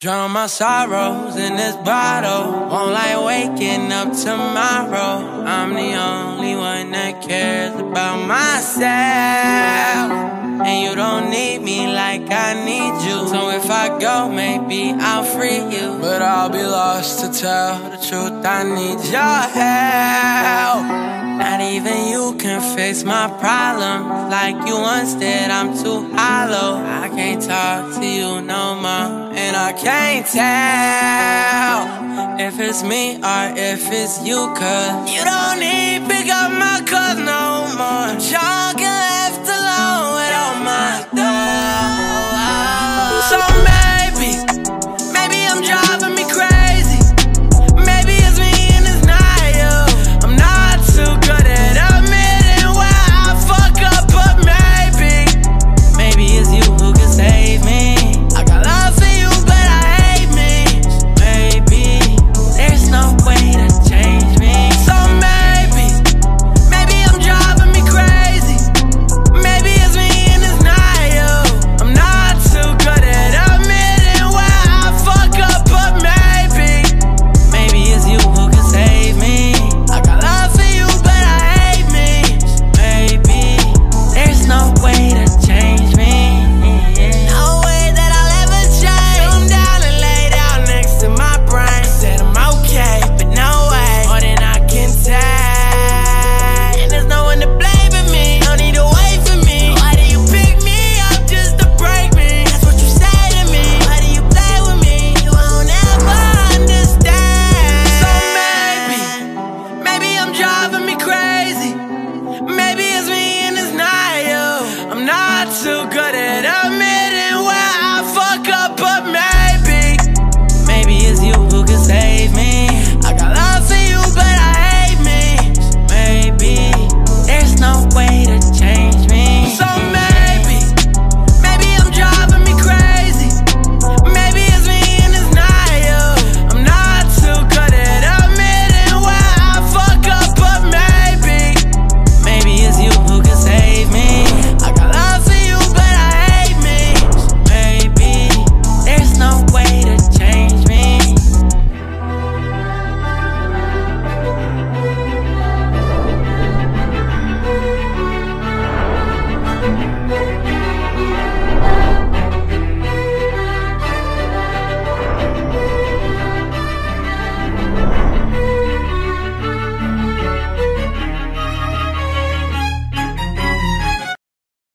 Drown my sorrows in this bottle. Won't like waking up tomorrow. I'm the only one that cares about myself. And you don't need me like I need you. So if I go, maybe I'll free you. But I'll be lost to tell the truth. I need your help. You can fix my problems like you once did. I'm too hollow. I can't talk to you no more and I can't tell if it's me or if it's you, cause you don't need pick up my calls no more. too good at